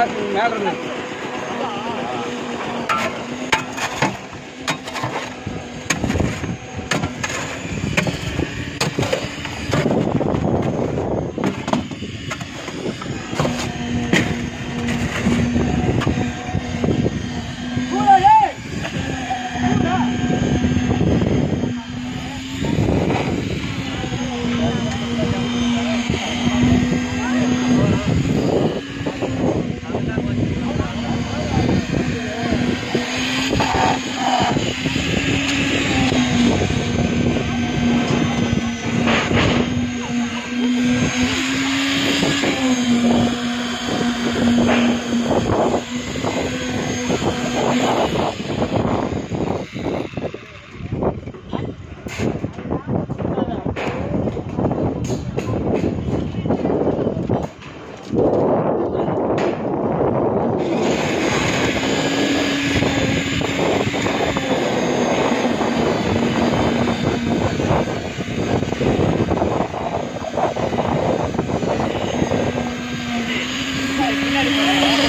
காசு மேல இருந்து Yeah. Thank you.